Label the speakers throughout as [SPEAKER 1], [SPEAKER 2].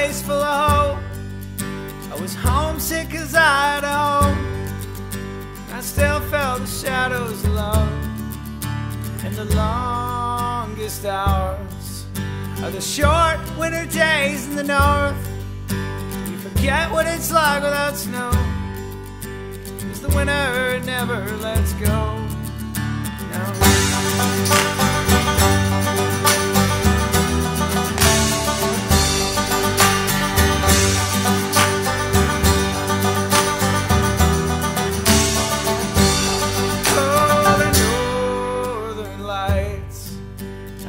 [SPEAKER 1] place full of hope. I was homesick cause I had a home. I still felt the shadows love. And the longest hours are the short winter days in the north. You forget what it's like without snow. Cause the winter never lets go.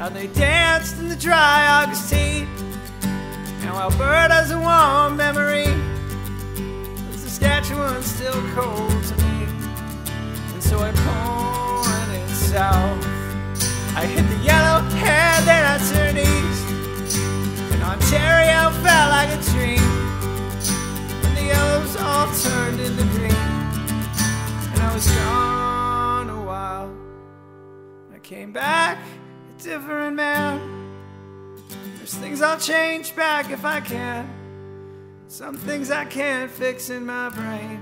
[SPEAKER 1] How they danced in the dry August heat. Now Alberta's a warm memory. But Saskatchewan's still cold to me. And so I pointed south. I hit the yellow hair, then I turned east. And Ontario felt like a dream. And the yellows all turned into green. And I was gone a while. I came back different man. There's things I'll change back if I can. Some things I can't fix in my brain.